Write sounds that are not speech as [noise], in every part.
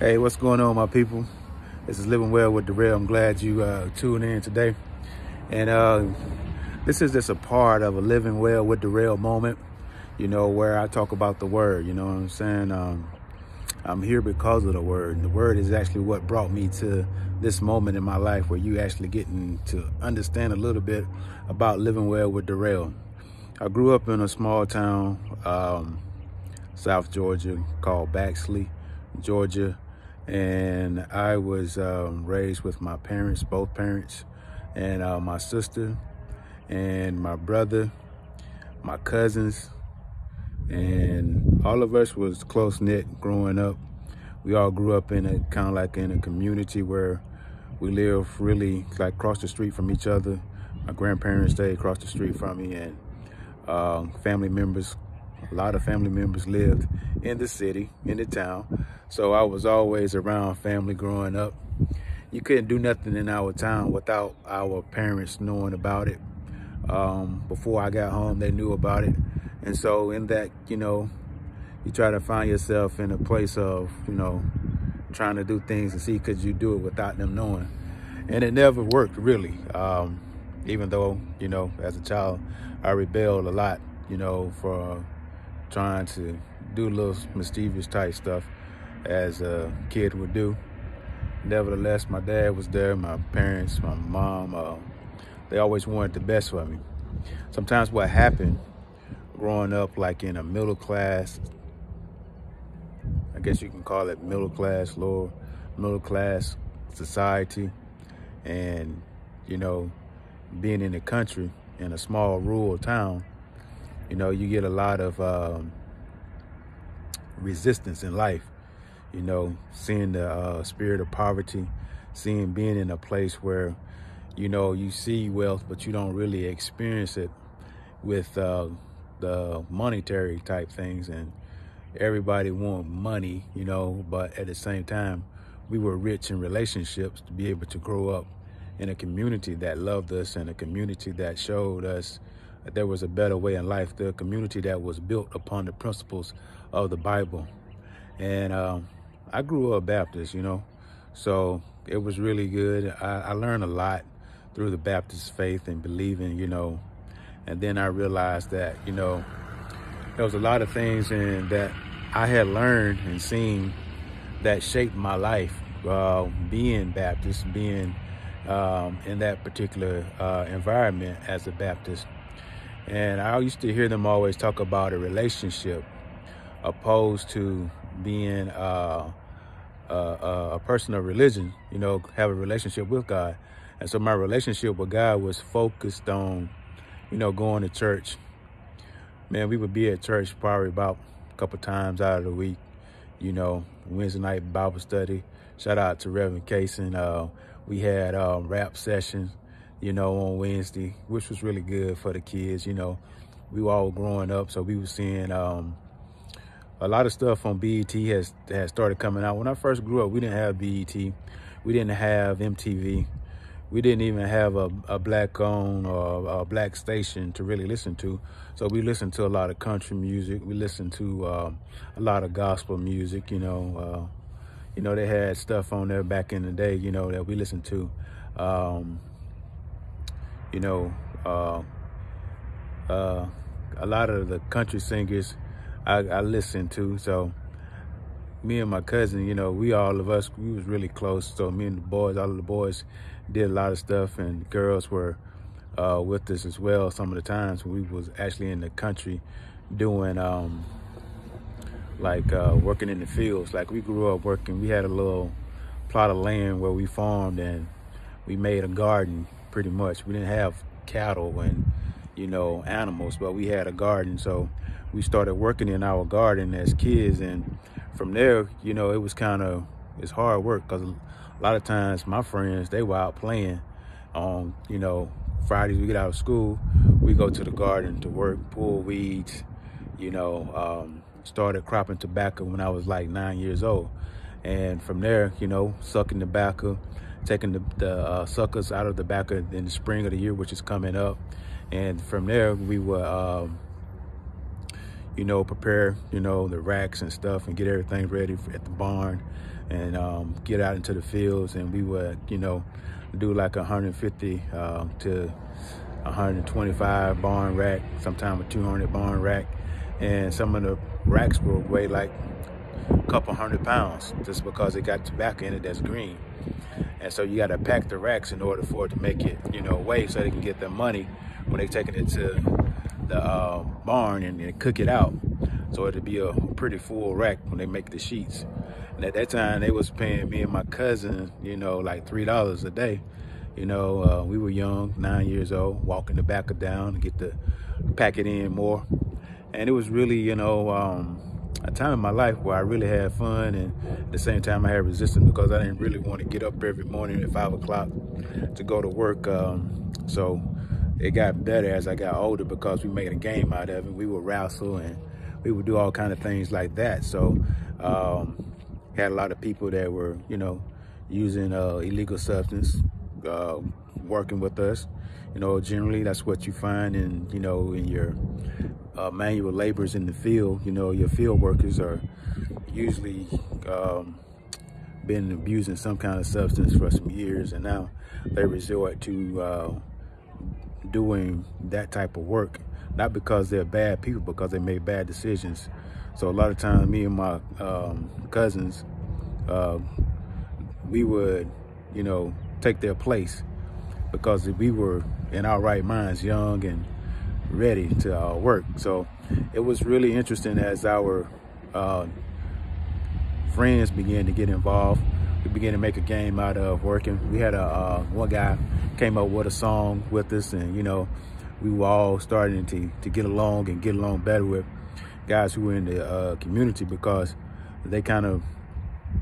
Hey, what's going on, my people? This is Living Well with Durrell. I'm glad you uh, tuned in today. And uh, this is just a part of a Living Well with Durrell moment, you know, where I talk about the word, you know what I'm saying? Um, I'm here because of the word. The word is actually what brought me to this moment in my life where you actually getting to understand a little bit about living well with Durrell. I grew up in a small town, um, South Georgia, called Baxley, Georgia and I was um, raised with my parents, both parents, and uh, my sister, and my brother, my cousins, and all of us was close knit growing up. We all grew up in a kind of like in a community where we live really like across the street from each other. My grandparents stayed across the street from me, and uh, family members a lot of family members lived in the city, in the town. So I was always around family growing up. You couldn't do nothing in our town without our parents knowing about it. Um, before I got home, they knew about it. And so in that, you know, you try to find yourself in a place of, you know, trying to do things and see could you do it without them knowing. And it never worked really. Um, even though, you know, as a child, I rebelled a lot, you know, for trying to do little mischievous type stuff as a kid would do. Nevertheless, my dad was there, my parents, my mom, uh, they always wanted the best for me. Sometimes what happened growing up like in a middle class, I guess you can call it middle class, lower middle class society, and you know, being in the country in a small rural town, you know, you get a lot of um, resistance in life. You know, seeing the uh, spirit of poverty, seeing being in a place where, you know, you see wealth, but you don't really experience it with uh, the monetary type things. And everybody want money, you know, but at the same time, we were rich in relationships to be able to grow up in a community that loved us and a community that showed us that there was a better way in life, the community that was built upon the principles of the Bible. And um, I grew up Baptist, you know, so it was really good. I, I learned a lot through the Baptist faith and believing, you know, and then I realized that, you know, there was a lot of things in that I had learned and seen that shaped my life. Uh, being Baptist, being um, in that particular uh, environment as a Baptist, and I used to hear them always talk about a relationship opposed to being uh, a, a, person of religion, you know, have a relationship with God. And so my relationship with God was focused on, you know, going to church. Man, we would be at church probably about a couple times out of the week, you know, Wednesday night Bible study. Shout out to Reverend Kaysen. Uh, we had um, rap sessions you know, on Wednesday, which was really good for the kids. You know, we were all growing up, so we were seeing um, a lot of stuff on BET has has started coming out. When I first grew up, we didn't have BET, we didn't have MTV, we didn't even have a, a black owned or a black station to really listen to. So we listened to a lot of country music. We listened to uh, a lot of gospel music. You know, uh, you know they had stuff on there back in the day. You know that we listened to. Um, you know, uh, uh, a lot of the country singers I, I listen to. So me and my cousin, you know, we all of us, we was really close. So me and the boys, all of the boys did a lot of stuff and girls were uh, with us as well some of the times we was actually in the country doing um, like uh, working in the fields. Like we grew up working, we had a little plot of land where we farmed and we made a garden pretty much. We didn't have cattle and, you know, animals, but we had a garden. So we started working in our garden as kids. And from there, you know, it was kind of, it's hard work because a lot of times my friends, they were out playing on, you know, Fridays we get out of school, we go to the garden to work, pull weeds, you know, um, started cropping tobacco when I was like nine years old. And from there, you know, sucking tobacco, taking the, the uh, suckers out of the of, in the spring of the year, which is coming up. And from there, we were, um, you know, prepare, you know, the racks and stuff and get everything ready at the barn and um, get out into the fields. And we would, you know, do like 150 uh, to 125 barn rack, sometime a 200 barn rack. And some of the racks will weigh like a couple hundred pounds just because it got tobacco in it that's green. And so you got to pack the racks in order for it to make it, you know, weigh so they can get their money when they're taking it to the uh, barn and, and, cook it out. So it'd be a pretty full rack when they make the sheets. And at that time, they was paying me and my cousin, you know, like three dollars a day. You know, uh, we were young, nine years old, walking the back of down to get the pack it in more. And it was really, you know, um, a time in my life where I really had fun and at the same time I had resistance because I didn't really want to get up every morning at five o'clock to go to work. Um, so it got better as I got older because we made a game out of it. We would wrestle and we would do all kind of things like that. So um, had a lot of people that were, you know, using uh, illegal substance, uh, working with us. You know, generally that's what you find in, you know, in your uh, manual laborers in the field. You know, your field workers are usually um, been abusing some kind of substance for some years, and now they resort to uh, doing that type of work, not because they're bad people, because they made bad decisions. So a lot of times, me and my um, cousins, uh, we would, you know, take their place because we were in our right minds, young and ready to uh, work. So it was really interesting as our uh, friends began to get involved. We began to make a game out of working. We had a uh, one guy came up with a song with us and, you know, we were all starting to, to get along and get along better with guys who were in the uh, community because they kind of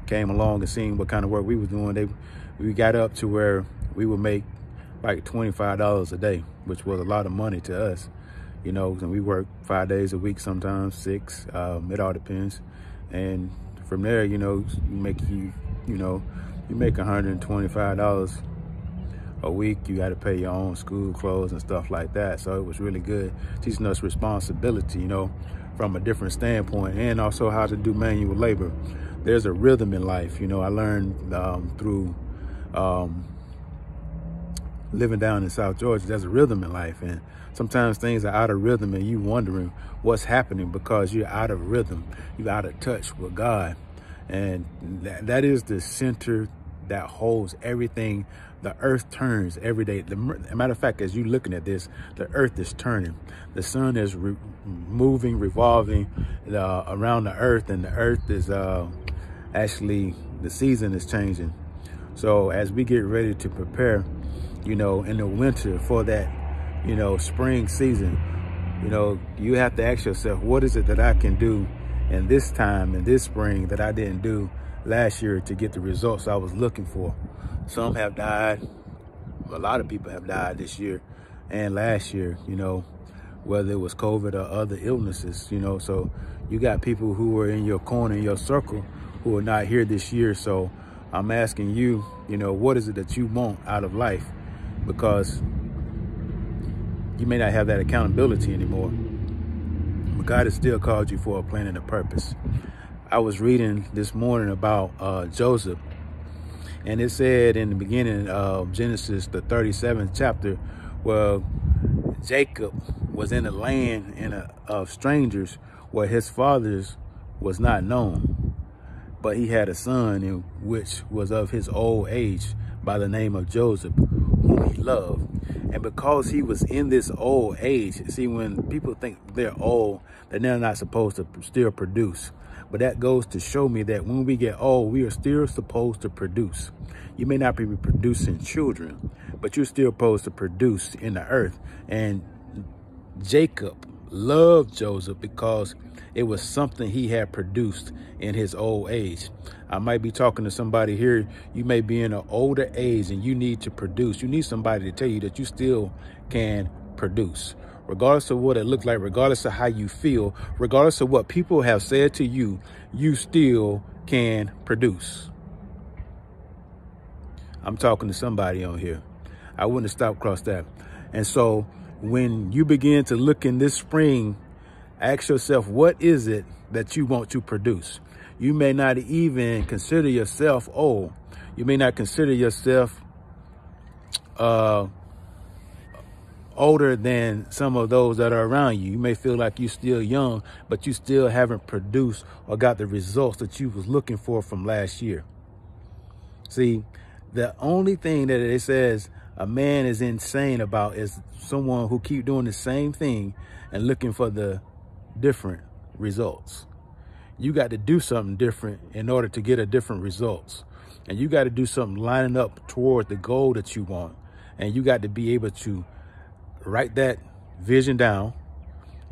came along and seen what kind of work we was doing. They, we got up to where we would make like $25 a day, which was a lot of money to us, you know, and we work five days a week, sometimes six, um, it all depends. And from there, you know, you make you, you know, you make $125 a week. You got to pay your own school clothes and stuff like that. So it was really good teaching us responsibility, you know, from a different standpoint and also how to do manual labor. There's a rhythm in life. You know, I learned um, through um, living down in South Georgia, there's a rhythm in life. And sometimes things are out of rhythm and you wondering what's happening because you're out of rhythm. You're out of touch with God. And that, that is the center that holds everything. The earth turns every day. The matter of fact, as you looking at this, the earth is turning. The sun is re moving, revolving uh, around the earth, and the earth is uh, actually, the season is changing. So as we get ready to prepare, you know, in the winter for that, you know, spring season, you know, you have to ask yourself, what is it that I can do in this time, in this spring that I didn't do last year to get the results I was looking for. Some have died. A lot of people have died this year and last year, you know, whether it was COVID or other illnesses, you know. So you got people who were in your corner, in your circle, who are not here this year. So I'm asking you, you know, what is it that you want out of life? Because you may not have that accountability anymore. But God has still called you for a plan and a purpose. I was reading this morning about uh, Joseph, and it said in the beginning of Genesis, the 37th chapter, where Jacob was in a land in a, of strangers where his father's was not known, but he had a son in which was of his old age by the name of Joseph, whom he loved. And because he was in this old age, see, when people think they're old, that they're not supposed to still produce. But that goes to show me that when we get old, we are still supposed to produce. You may not be producing children, but you're still supposed to produce in the earth. And Jacob loved Joseph because it was something he had produced in his old age. I might be talking to somebody here. You may be in an older age and you need to produce. You need somebody to tell you that you still can produce regardless of what it looks like, regardless of how you feel, regardless of what people have said to you, you still can produce. I'm talking to somebody on here. I wouldn't have stopped across that. And so when you begin to look in this spring Ask yourself, what is it that you want to produce? You may not even consider yourself old. You may not consider yourself uh, older than some of those that are around you. You may feel like you're still young, but you still haven't produced or got the results that you was looking for from last year. See, the only thing that it says a man is insane about is someone who keep doing the same thing and looking for the different results. You got to do something different in order to get a different results. And you got to do something lining up toward the goal that you want. And you got to be able to write that vision down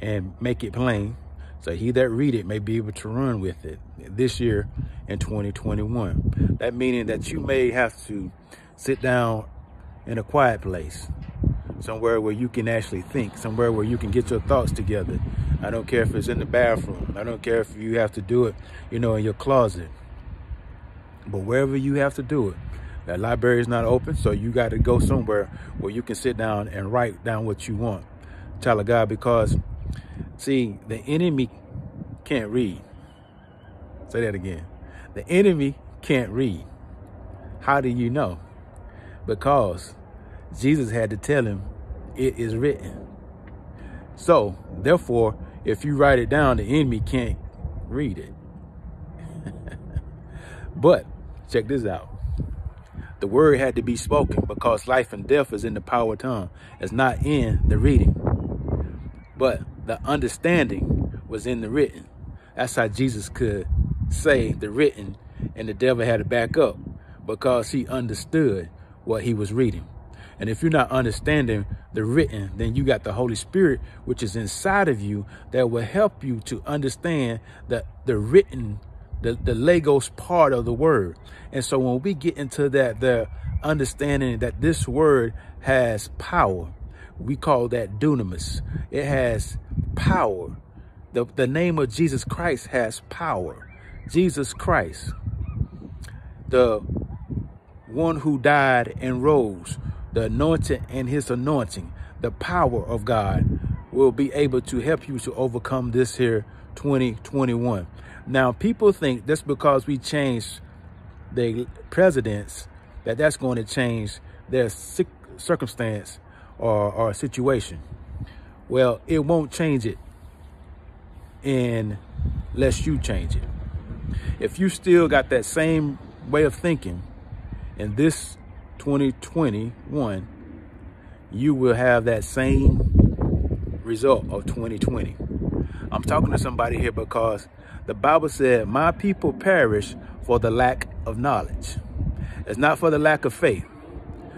and make it plain so he that read it may be able to run with it this year in 2021. That meaning that you may have to sit down in a quiet place, somewhere where you can actually think, somewhere where you can get your thoughts together. I don't care if it's in the bathroom. I don't care if you have to do it, you know, in your closet. But wherever you have to do it, that library is not open, so you got to go somewhere where you can sit down and write down what you want. Child of God, because see, the enemy can't read. Say that again. The enemy can't read. How do you know? Because Jesus had to tell him, it is written. So, therefore, if you write it down, the enemy can't read it. [laughs] but check this out. The word had to be spoken because life and death is in the power of tongue. It's not in the reading. But the understanding was in the written. That's how Jesus could say the written and the devil had to back up because he understood what he was reading. And if you're not understanding the written, then you got the Holy Spirit, which is inside of you that will help you to understand that the written, the, the Logos part of the word. And so when we get into that, the understanding that this word has power, we call that dunamis. It has power. The, the name of Jesus Christ has power. Jesus Christ, the one who died and rose, the anointing and his anointing, the power of God will be able to help you to overcome this here 2021. Now, people think that's because we changed the presidents that that's going to change their circumstance or, or situation. Well, it won't change it unless you change it. If you still got that same way of thinking in this 2021, you will have that same result of 2020. I'm talking to somebody here because the Bible said, my people perish for the lack of knowledge. It's not for the lack of faith.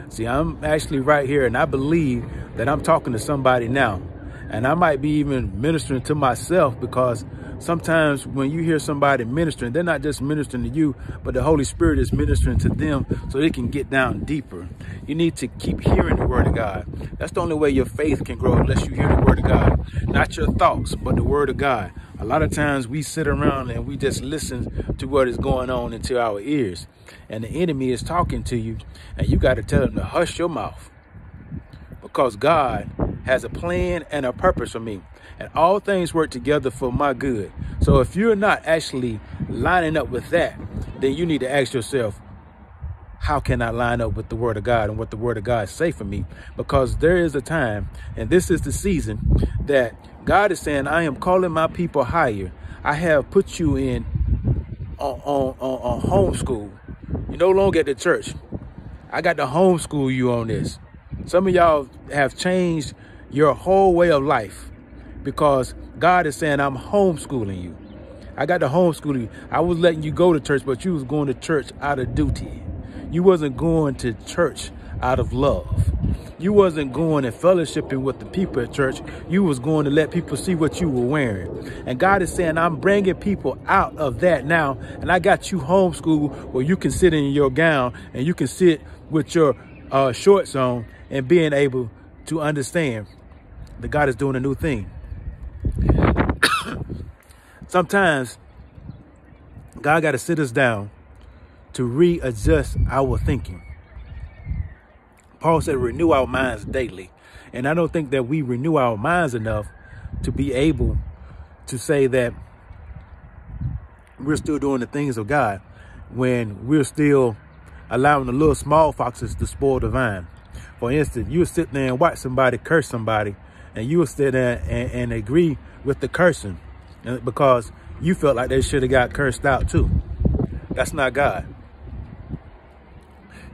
See, I'm actually right here and I believe that I'm talking to somebody now. And I might be even ministering to myself because sometimes when you hear somebody ministering, they're not just ministering to you, but the Holy Spirit is ministering to them so they can get down deeper. You need to keep hearing the word of God. That's the only way your faith can grow unless you hear the word of God. Not your thoughts, but the word of God. A lot of times we sit around and we just listen to what is going on into our ears. And the enemy is talking to you and you got to tell him to hush your mouth because God has a plan and a purpose for me and all things work together for my good. So if you're not actually lining up with that, then you need to ask yourself, how can I line up with the word of God and what the word of God say for me? Because there is a time, and this is the season that God is saying, I am calling my people higher. I have put you in on, on, on, on homeschool. You no longer at the church. I got to homeschool you on this. Some of y'all have changed your whole way of life because God is saying, I'm homeschooling you. I got to homeschool you. I was letting you go to church, but you was going to church out of duty. You wasn't going to church out of love. You wasn't going and fellowshipping with the people at church. You was going to let people see what you were wearing. And God is saying, I'm bringing people out of that now. And I got you homeschool where you can sit in your gown and you can sit with your uh, shorts on and being able to understand that God is doing a new thing. [coughs] Sometimes God got to sit us down to readjust our thinking. Paul said, renew our minds daily. And I don't think that we renew our minds enough to be able to say that we're still doing the things of God when we're still allowing the little small foxes to spoil the vine. For instance, you sit there and watch somebody curse somebody, and you will sit there and, and agree with the cursing because you felt like they should have got cursed out too. That's not God.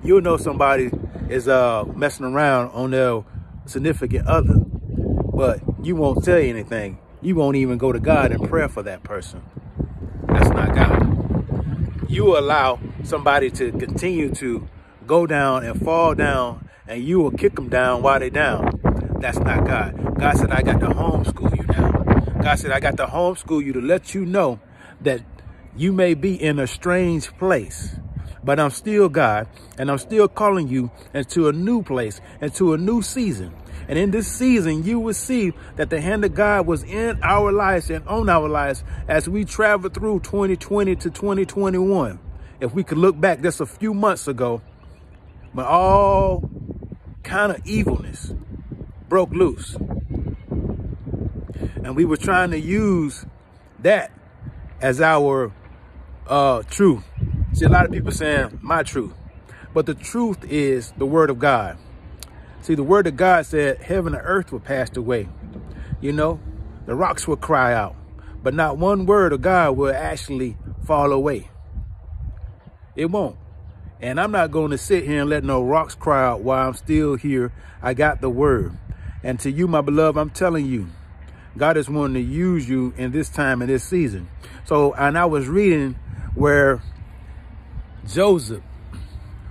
You'll know somebody is uh, messing around on their significant other, but you won't tell you anything. You won't even go to God in prayer for that person. That's not God. You allow somebody to continue to go down and fall down and you will kick them down while they're down. That's not God. God said, I got to homeschool you now. God said, I got to homeschool you to let you know that you may be in a strange place, but I'm still God and I'm still calling you into a new place, into a new season. And in this season, you will see that the hand of God was in our lives and on our lives as we traveled through 2020 to 2021. If we could look back just a few months ago, when all kind of evilness broke loose. And we were trying to use that as our uh, truth. See, a lot of people saying my truth, but the truth is the word of God. See, the word of God said heaven and earth will pass away. You know, the rocks will cry out, but not one word of God will actually fall away. It won't. And I'm not going to sit here and let no rocks cry out while I'm still here. I got the word. And to you, my beloved, I'm telling you, God is wanting to use you in this time and this season. So, and I was reading where Joseph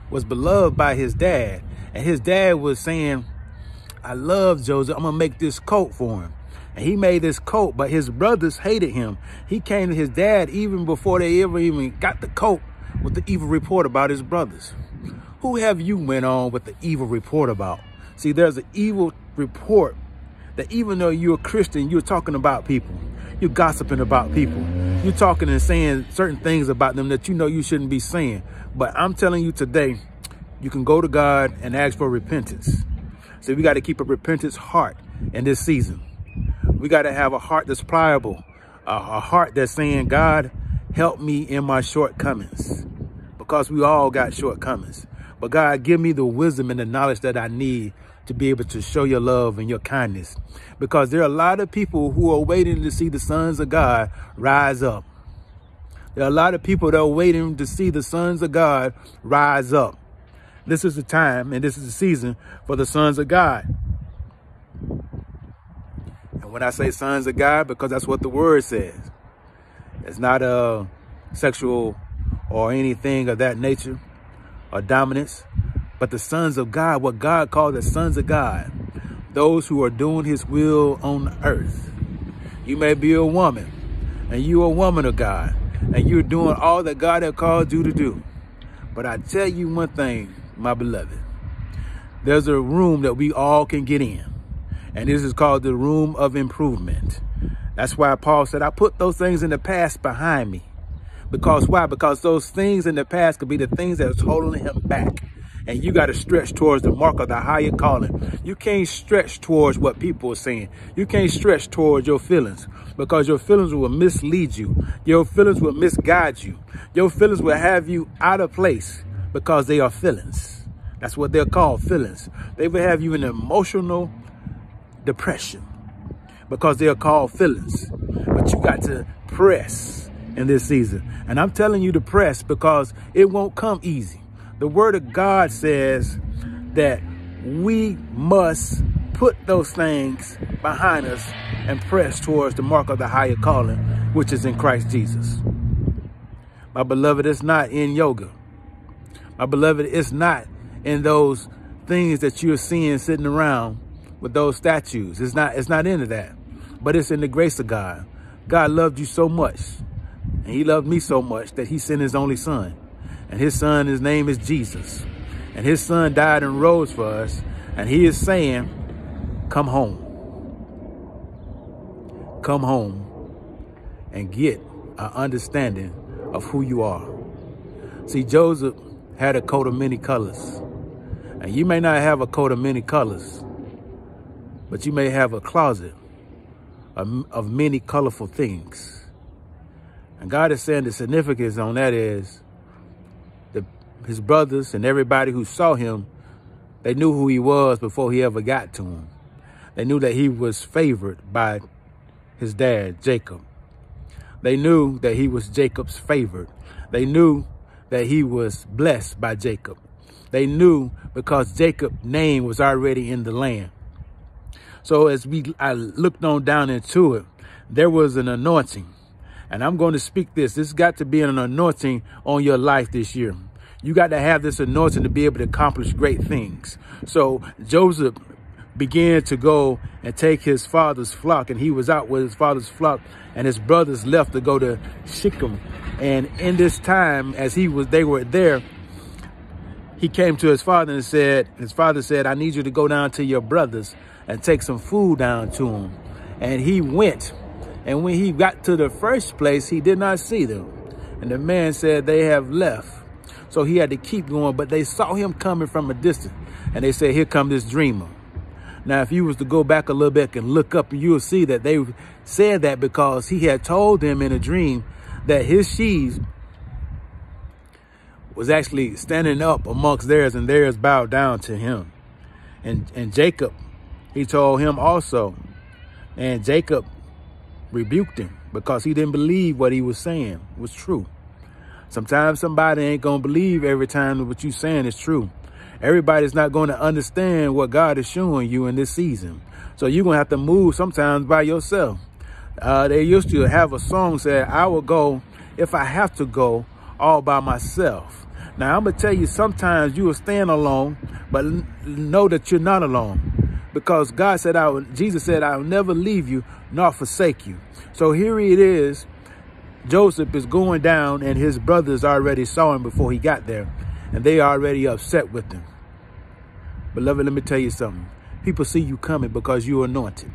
was beloved by his dad. And his dad was saying, I love Joseph. I'm going to make this coat for him. And he made this coat, but his brothers hated him. He came to his dad even before they ever even got the coat with the evil report about his brothers. Who have you went on with the evil report about? See, there's an evil report that even though you're a Christian, you're talking about people. You're gossiping about people. You're talking and saying certain things about them that you know you shouldn't be saying. But I'm telling you today, you can go to God and ask for repentance. So we got to keep a repentance heart in this season. We got to have a heart that's pliable, a, a heart that's saying, God, help me in my shortcomings because we all got shortcomings. But God, give me the wisdom and the knowledge that I need to be able to show your love and your kindness. Because there are a lot of people who are waiting to see the sons of God rise up. There are a lot of people that are waiting to see the sons of God rise up. This is the time and this is the season for the sons of God. And when I say sons of God, because that's what the word says. It's not a sexual or anything of that nature or dominance, but the sons of God, what God called the sons of God, those who are doing his will on earth. You may be a woman and you're a woman of God and you're doing all that God has called you to do. But I tell you one thing, my beloved, there's a room that we all can get in. And this is called the room of improvement. That's why Paul said, I put those things in the past behind me. Because why? Because those things in the past could be the things that was holding him back. And you got to stretch towards the mark of the higher calling. You can't stretch towards what people are saying. You can't stretch towards your feelings because your feelings will mislead you. Your feelings will misguide you. Your feelings will have you out of place because they are feelings. That's what they're called, feelings. They will have you in emotional depression because they are called feelings. But you got to press in this season. And I'm telling you to press because it won't come easy. The word of God says that we must put those things behind us and press towards the mark of the higher calling, which is in Christ Jesus. My beloved, it's not in yoga. My beloved, it's not in those things that you're seeing sitting around with those statues. It's not, it's not into that but it's in the grace of God. God loved you so much, and he loved me so much that he sent his only son. And his son, his name is Jesus. And his son died and rose for us. And he is saying, come home. Come home and get an understanding of who you are. See, Joseph had a coat of many colors. And you may not have a coat of many colors, but you may have a closet of, of many colorful things. And God is saying the significance on that is his brothers and everybody who saw him, they knew who he was before he ever got to him. They knew that he was favored by his dad, Jacob. They knew that he was Jacob's favorite. They knew that he was blessed by Jacob. They knew because Jacob's name was already in the land. So as we I looked on down into it, there was an anointing. And I'm going to speak this. This got to be an anointing on your life this year. You got to have this anointing to be able to accomplish great things. So Joseph began to go and take his father's flock and he was out with his father's flock and his brothers left to go to Shechem. And in this time, as he was, they were there, he came to his father and said, his father said, I need you to go down to your brothers and take some food down to them. And he went. And when he got to the first place, he did not see them. And the man said, they have left. So he had to keep going, but they saw him coming from a distance. And they said, here come this dreamer. Now, if you was to go back a little bit and look up, you'll see that they said that because he had told them in a dream that his sheaves was actually standing up amongst theirs and theirs bowed down to him. And, and Jacob, he told him also. And Jacob rebuked him because he didn't believe what he was saying was true. Sometimes somebody ain't going to believe every time what you saying is true. Everybody's not going to understand what God is showing you in this season. So you're going to have to move sometimes by yourself. Uh, they used to have a song said, I will go if I have to go all by myself. Now, I'm going to tell you, sometimes you will stand alone, but know that you're not alone. Because God said, I will, Jesus said, I will never leave you nor forsake you. So here it is. Joseph is going down and his brothers already saw him before he got there. And they are already upset with him. Beloved, let me tell you something. People see you coming because you're anointed.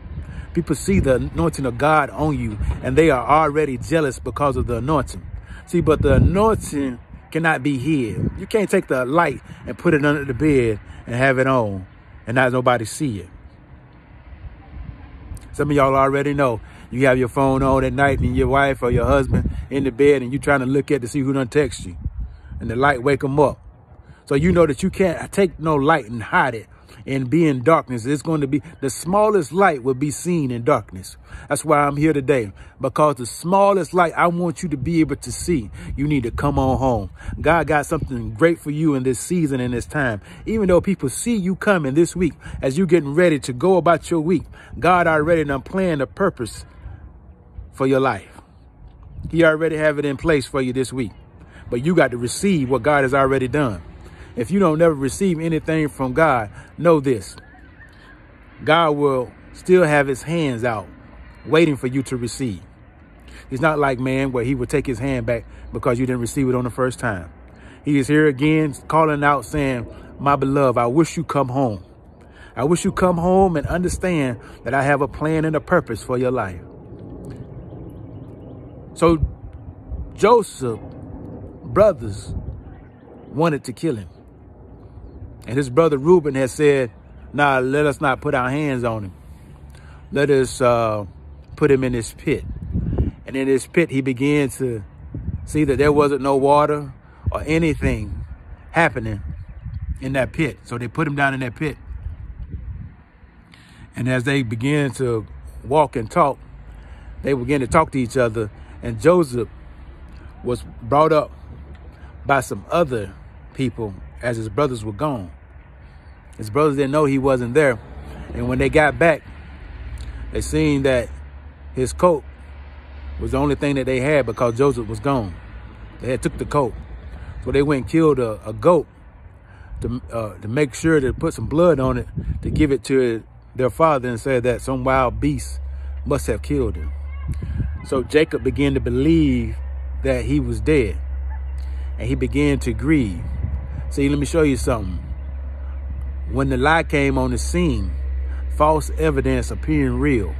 People see the anointing of God on you and they are already jealous because of the anointing. See, but the anointing cannot be hid. You can't take the light and put it under the bed and have it on and not nobody see it. Some of y'all already know you have your phone on at night and your wife or your husband in the bed and you trying to look at to see who done text you and the light wake them up. So you know that you can't take no light and hide it and be in darkness. It's going to be the smallest light will be seen in darkness. That's why I'm here today because the smallest light I want you to be able to see, you need to come on home. God got something great for you in this season and this time. Even though people see you coming this week as you getting ready to go about your week, God already done planned a purpose for your life. He already have it in place for you this week. But you got to receive what God has already done. If you don't never receive anything from God, know this. God will still have his hands out waiting for you to receive. He's not like man where he would take his hand back because you didn't receive it on the first time. He is here again calling out saying, my beloved, I wish you come home. I wish you come home and understand that I have a plan and a purpose for your life. So Joseph brothers wanted to kill him. And his brother Reuben had said, nah, let us not put our hands on him. Let us uh, put him in this pit. And in this pit, he began to see that there wasn't no water or anything happening in that pit. So they put him down in that pit. And as they began to walk and talk, they began to talk to each other. And Joseph was brought up by some other people as his brothers were gone. His brothers didn't know he wasn't there. And when they got back, they seen that his coat was the only thing that they had because Joseph was gone. They had took the coat. So they went and killed a, a goat to, uh, to make sure to put some blood on it to give it to their father and said that some wild beast must have killed him. So Jacob began to believe that he was dead and he began to grieve. See, let me show you something. When the lie came on the scene, false evidence appearing real.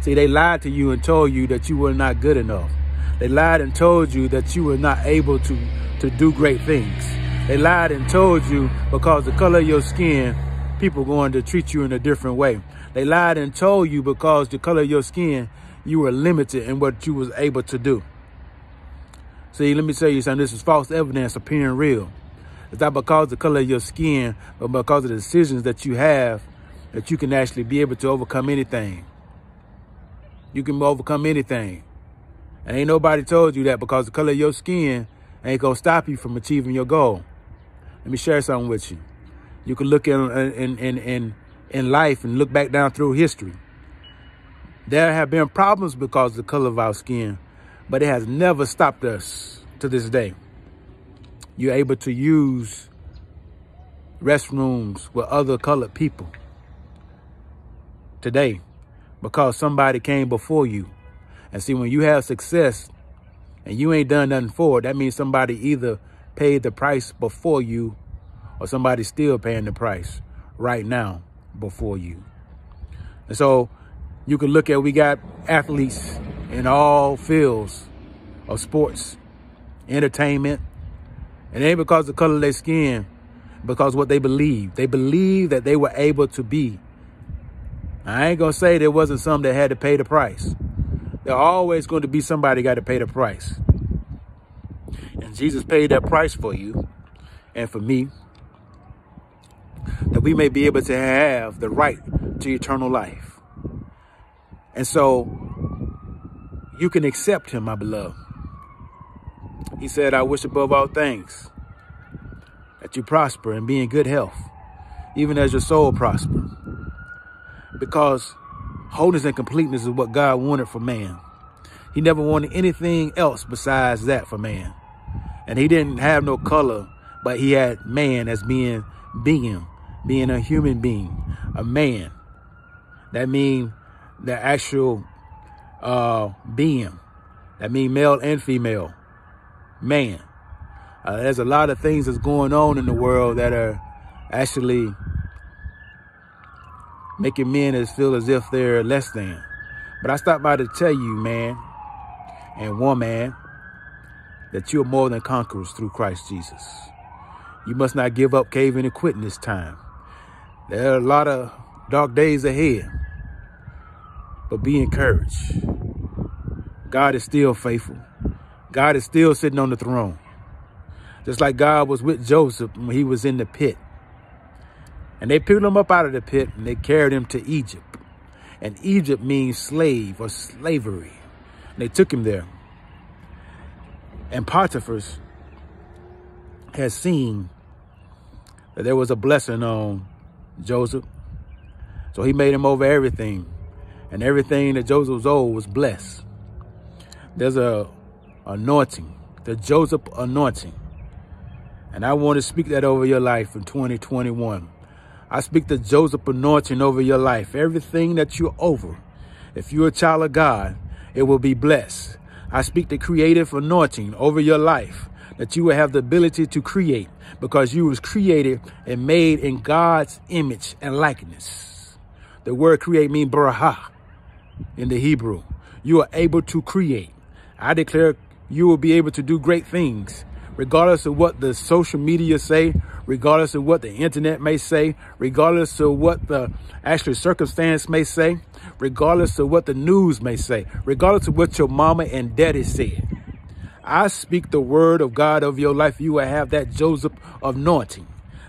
See, they lied to you and told you that you were not good enough. They lied and told you that you were not able to, to do great things. They lied and told you because the color of your skin, people going to treat you in a different way. They lied and told you because the color of your skin, you were limited in what you was able to do. See, let me tell you something. This is false evidence appearing real. It's not because of the color of your skin, but because of the decisions that you have that you can actually be able to overcome anything. You can overcome anything. And ain't nobody told you that because the color of your skin ain't gonna stop you from achieving your goal. Let me share something with you. You can look in in in in, in life and look back down through history. There have been problems because of the color of our skin, but it has never stopped us to this day. You're able to use restrooms with other colored people today because somebody came before you. And see, when you have success and you ain't done nothing for it, that means somebody either paid the price before you or somebody's still paying the price right now before you. And so you can look at, we got athletes in all fields of sports, entertainment. And it ain't because the color of their skin, because what they believe. They believe that they were able to be. I ain't to say there wasn't some that had to pay the price. There always going to be somebody got to pay the price. And Jesus paid that price for you and for me that we may be able to have the right to eternal life. And so you can accept him, my beloved. He said, I wish above all things that you prosper and be in good health, even as your soul prosper. Because wholeness and completeness is what God wanted for man. He never wanted anything else besides that for man. And he didn't have no color, but he had man as being being, being a human being, a man. That means the actual uh, being. That means male and female. Man. Uh, there's a lot of things that's going on in the world that are actually making men as feel as if they're less than. But I stopped by to tell you, man and woman, that you're more than conquerors through Christ Jesus. You must not give up, cave in, and quit this time. There are a lot of dark days ahead, but be encouraged. God is still faithful. God is still sitting on the throne. Just like God was with Joseph when he was in the pit. And they pulled him up out of the pit and they carried him to Egypt. And Egypt means slave or slavery. And they took him there. And Potiphar's has seen that there was a blessing on Joseph. So he made him over everything. And everything that Joseph owed was blessed. There's a anointing, the Joseph anointing. And I want to speak that over your life in 2021. I speak the Joseph anointing over your life. Everything that you're over, if you're a child of God, it will be blessed. I speak the creative anointing over your life that you will have the ability to create because you was created and made in God's image and likeness. The word create means baraha in the Hebrew. You are able to create. I declare you will be able to do great things regardless of what the social media say, regardless of what the internet may say, regardless of what the actual circumstance may say, regardless of what the news may say, regardless of what your mama and daddy said. I speak the word of God of your life. You will have that Joseph anointing,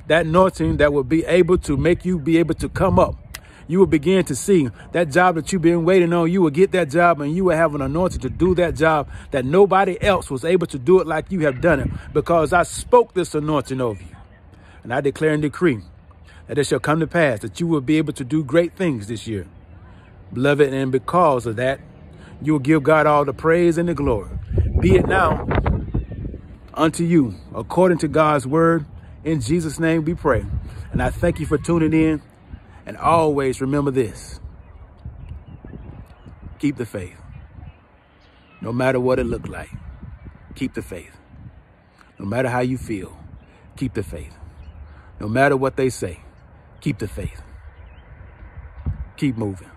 that anointing that will be able to make you be able to come up you will begin to see that job that you've been waiting on. You will get that job and you will have an anointing to do that job that nobody else was able to do it like you have done it because I spoke this anointing over you. And I declare and decree that it shall come to pass that you will be able to do great things this year. Beloved, and because of that, you will give God all the praise and the glory. Be it now unto you, according to God's word. In Jesus' name we pray. And I thank you for tuning in. And always remember this. Keep the faith. No matter what it looked like, keep the faith. No matter how you feel, keep the faith. No matter what they say, keep the faith. Keep moving.